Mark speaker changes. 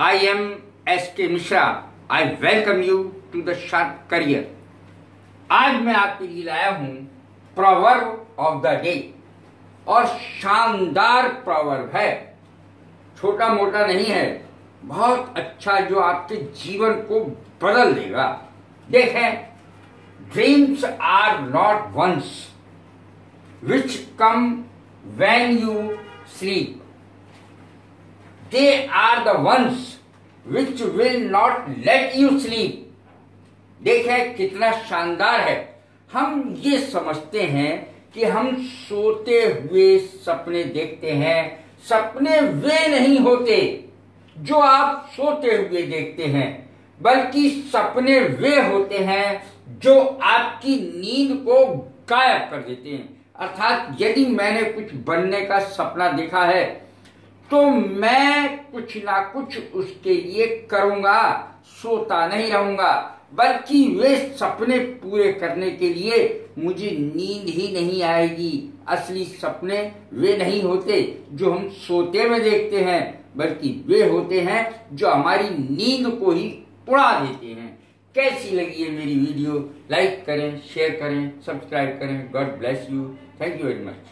Speaker 1: I am S.K. Mishra. I welcome you to the Sharp Career. आज मैं आपके लिए लाया हूँ प्रवर्व ऑफ़ द डे और शानदार प्रवर्व है छोटा मोटा नहीं है बहुत अच्छा जो आपके जीवन को बदल देगा देखें dreams are not ones which come when you sleep they are the ones which will not let you sleep. देखें कितना शानदार है। हम ये समझते हैं कि हम सोते हुए सपने देखते हैं। सपने वे नहीं होते जो आप सोते हुए देखते हैं, बल्कि सपने वे होते हैं जो आपकी नींद को गायब कर देते हैं। अर्थात यदि मैंने कुछ बनने का सपना देखा है तो मैं कुछ ना कुछ उसके लिए करूँगा, सोता नहीं रहूँगा, बल्कि वे सपने पूरे करने के लिए मुझे नींद ही नहीं आएगी। असली सपने वे नहीं होते जो हम सोते में देखते हैं, बल्कि वे होते हैं जो हमारी नींद को ही उड़ा देते हैं। कैसी लगी है मेरी वीडियो? लाइक करें, शेयर करें, सब्सक्राइब करें। God bless you. Thank you very much.